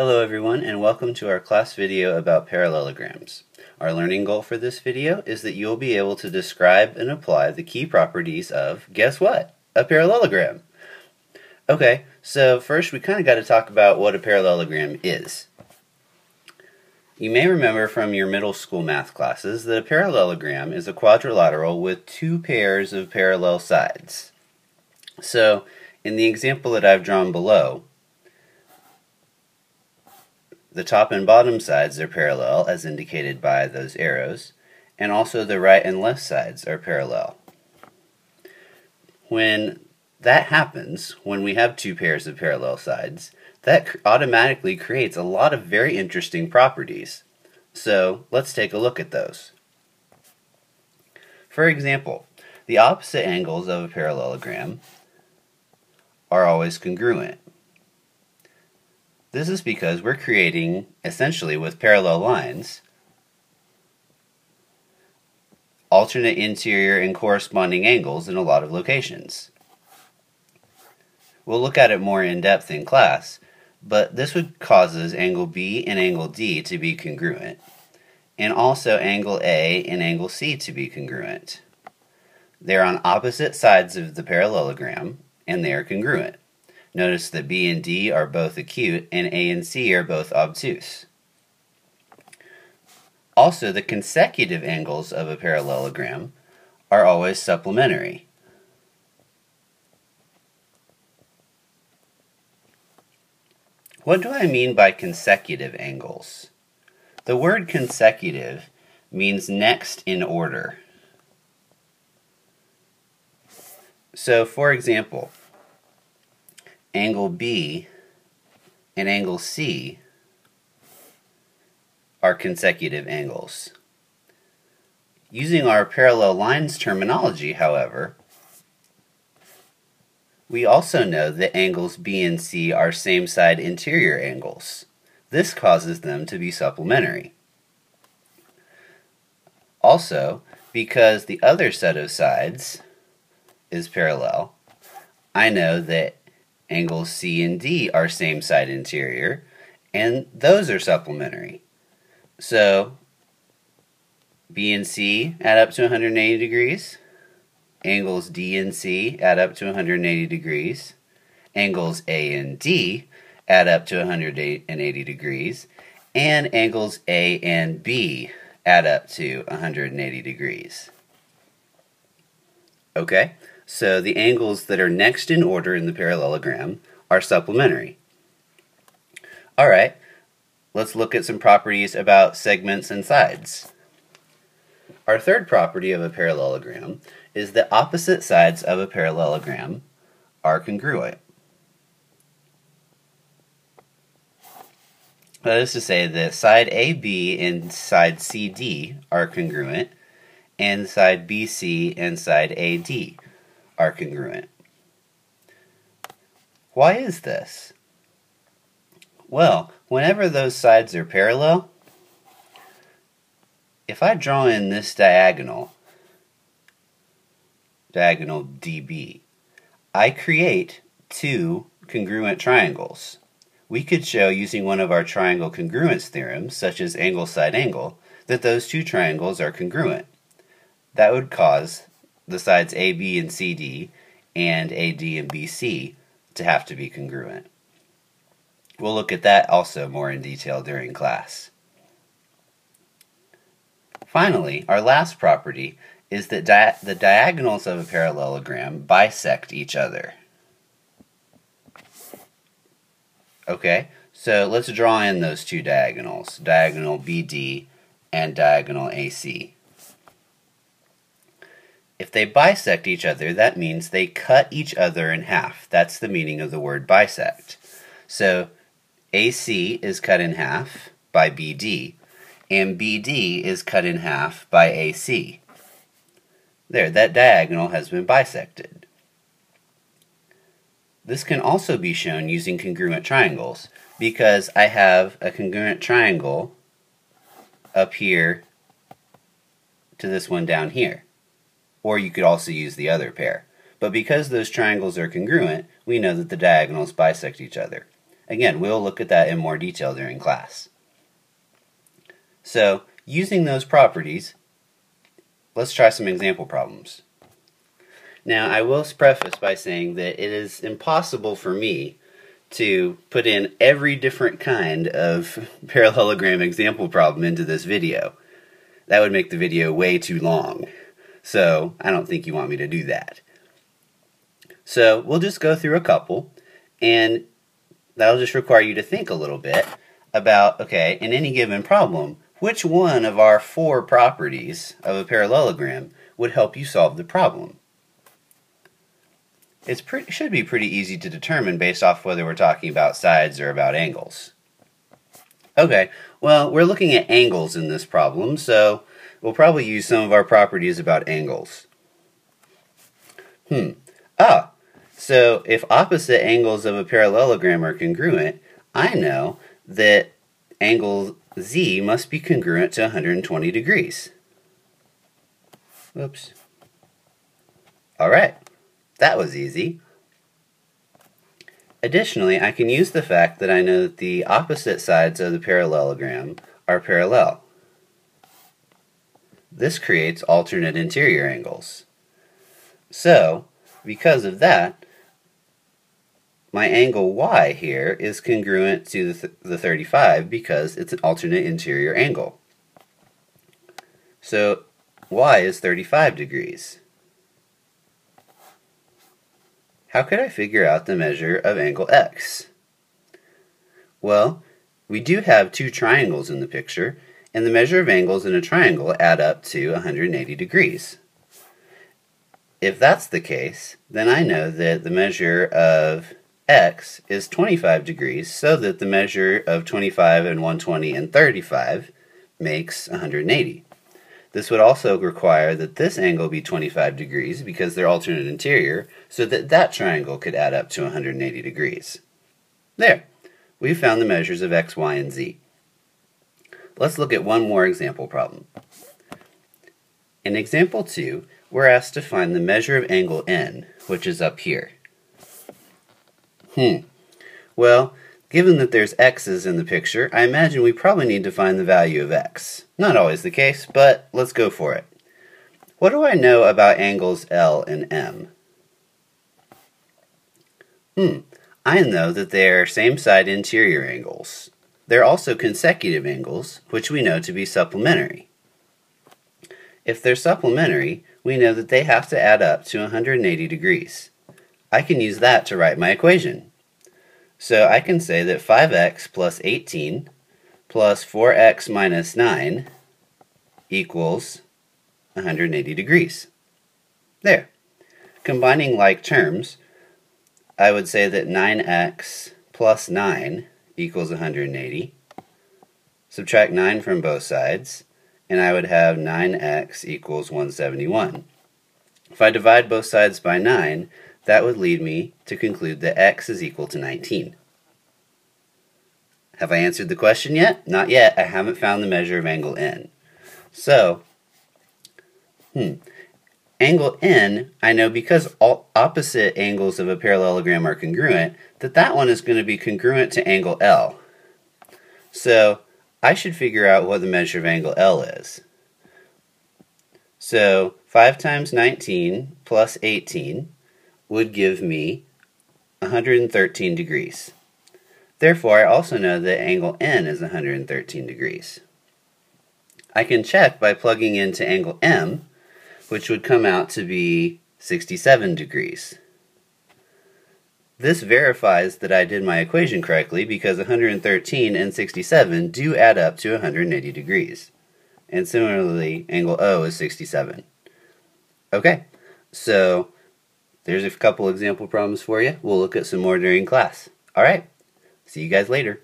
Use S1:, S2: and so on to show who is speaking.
S1: Hello everyone and welcome to our class video about parallelograms. Our learning goal for this video is that you'll be able to describe and apply the key properties of, guess what, a parallelogram. Okay, so first we kind of got to talk about what a parallelogram is. You may remember from your middle school math classes that a parallelogram is a quadrilateral with two pairs of parallel sides. So, in the example that I've drawn below, the top and bottom sides are parallel, as indicated by those arrows, and also the right and left sides are parallel. When that happens, when we have two pairs of parallel sides, that automatically creates a lot of very interesting properties. So let's take a look at those. For example, the opposite angles of a parallelogram are always congruent. This is because we're creating, essentially with parallel lines, alternate interior and corresponding angles in a lot of locations. We'll look at it more in depth in class, but this would causes angle B and angle D to be congruent, and also angle A and angle C to be congruent. They're on opposite sides of the parallelogram, and they are congruent. Notice that B and D are both acute and A and C are both obtuse. Also, the consecutive angles of a parallelogram are always supplementary. What do I mean by consecutive angles? The word consecutive means next in order. So, for example, angle B and angle C are consecutive angles. Using our parallel lines terminology, however, we also know that angles B and C are same side interior angles. This causes them to be supplementary. Also, because the other set of sides is parallel, I know that angles C and D are same side interior, and those are supplementary. So B and C add up to 180 degrees. Angles D and C add up to 180 degrees. Angles A and D add up to 180 degrees. And angles A and B add up to 180 degrees. Okay? So the angles that are next in order in the parallelogram are supplementary. Alright, let's look at some properties about segments and sides. Our third property of a parallelogram is that opposite sides of a parallelogram are congruent. That is to say that side AB and side CD are congruent, and side BC and side AD are congruent. Why is this? Well, whenever those sides are parallel, if I draw in this diagonal, diagonal DB, I create two congruent triangles. We could show using one of our triangle congruence theorems, such as angle side angle, that those two triangles are congruent. That would cause the sides AB and CD and AD and BC to have to be congruent. We'll look at that also more in detail during class. Finally, our last property is that di the diagonals of a parallelogram bisect each other. Okay, so let's draw in those two diagonals, diagonal BD and diagonal AC. If they bisect each other, that means they cut each other in half. That's the meaning of the word bisect. So AC is cut in half by BD, and BD is cut in half by AC. There, that diagonal has been bisected. This can also be shown using congruent triangles because I have a congruent triangle up here to this one down here or you could also use the other pair. But because those triangles are congruent, we know that the diagonals bisect each other. Again, we'll look at that in more detail during class. So, using those properties, let's try some example problems. Now, I will preface by saying that it is impossible for me to put in every different kind of parallelogram example problem into this video. That would make the video way too long. So, I don't think you want me to do that. So, we'll just go through a couple, and that'll just require you to think a little bit about, okay, in any given problem, which one of our four properties of a parallelogram would help you solve the problem? It should be pretty easy to determine based off whether we're talking about sides or about angles. Okay, well, we're looking at angles in this problem, so we'll probably use some of our properties about angles. Hmm. Ah, so if opposite angles of a parallelogram are congruent, I know that angle Z must be congruent to 120 degrees. Oops. All right, that was easy. Additionally, I can use the fact that I know that the opposite sides of the parallelogram are parallel. This creates alternate interior angles. So, because of that, my angle y here is congruent to the, th the 35 because it's an alternate interior angle. So y is 35 degrees. How could I figure out the measure of angle x? Well, we do have two triangles in the picture, and the measure of angles in a triangle add up to 180 degrees. If that's the case, then I know that the measure of x is 25 degrees, so that the measure of 25 and 120 and 35 makes 180. This would also require that this angle be 25 degrees because they're alternate interior, so that that triangle could add up to 180 degrees. There, we've found the measures of x, y, and z. Let's look at one more example problem. In example 2, we're asked to find the measure of angle n, which is up here. Hmm. Well, given that there's x's in the picture, I imagine we probably need to find the value of x. Not always the case, but let's go for it. What do I know about angles L and M? Hmm. I know that they are same side interior angles. They're also consecutive angles, which we know to be supplementary. If they're supplementary, we know that they have to add up to 180 degrees. I can use that to write my equation. So I can say that 5x plus 18 plus 4x minus 9 equals 180 degrees. There. Combining like terms, I would say that 9x plus 9 equals 180. Subtract 9 from both sides, and I would have 9x equals 171. If I divide both sides by 9, that would lead me to conclude that x is equal to 19. Have I answered the question yet? Not yet. I haven't found the measure of angle n. So, hmm, angle n, I know because all opposite angles of a parallelogram are congruent, that that one is going to be congruent to angle L. So, I should figure out what the measure of angle L is. So, 5 times 19 plus 18 would give me 113 degrees. Therefore, I also know that angle N is 113 degrees. I can check by plugging into angle M, which would come out to be 67 degrees. This verifies that I did my equation correctly because 113 and 67 do add up to 180 degrees. And similarly, angle O is 67. Okay, so there's a couple example problems for you. We'll look at some more during class. All right. See you guys later.